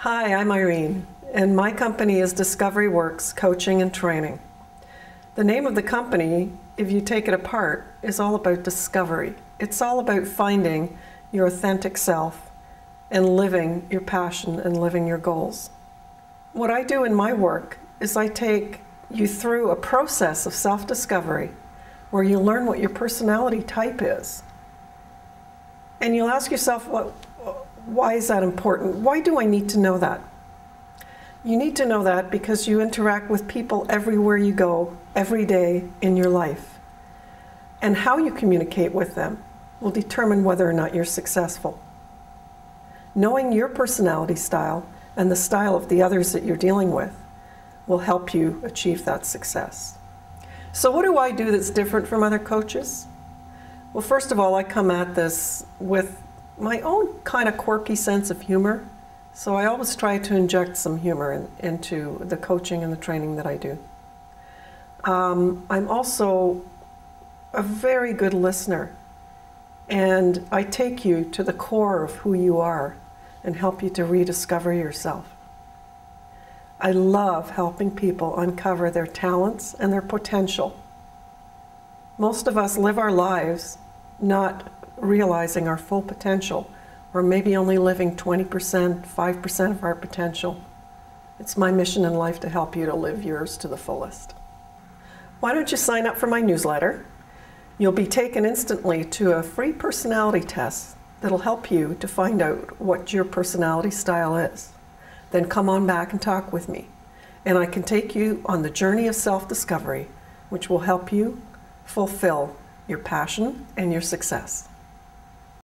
Hi, I'm Irene, and my company is Discovery Works Coaching and Training. The name of the company, if you take it apart, is all about discovery. It's all about finding your authentic self and living your passion and living your goals. What I do in my work is I take you through a process of self discovery where you learn what your personality type is. And you'll ask yourself, what, why is that important? Why do I need to know that? You need to know that because you interact with people everywhere you go, every day in your life. And how you communicate with them will determine whether or not you're successful. Knowing your personality style and the style of the others that you're dealing with will help you achieve that success. So, what do I do that's different from other coaches? Well, first of all, I come at this with my own kind of quirky sense of humor. So I always try to inject some humor in, into the coaching and the training that I do. Um, I'm also a very good listener, and I take you to the core of who you are and help you to rediscover yourself. I love helping people uncover their talents and their potential. Most of us live our lives not realizing our full potential, or maybe only living 20%, 5% of our potential. It's my mission in life to help you to live yours to the fullest. Why don't you sign up for my newsletter? You'll be taken instantly to a free personality test that'll help you to find out what your personality style is. Then come on back and talk with me, and I can take you on the journey of self discovery, which will help you fulfill your passion and your success.